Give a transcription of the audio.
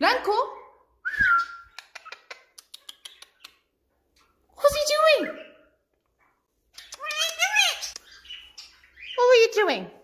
Blanco? What's he doing? What are you doing? What were you doing?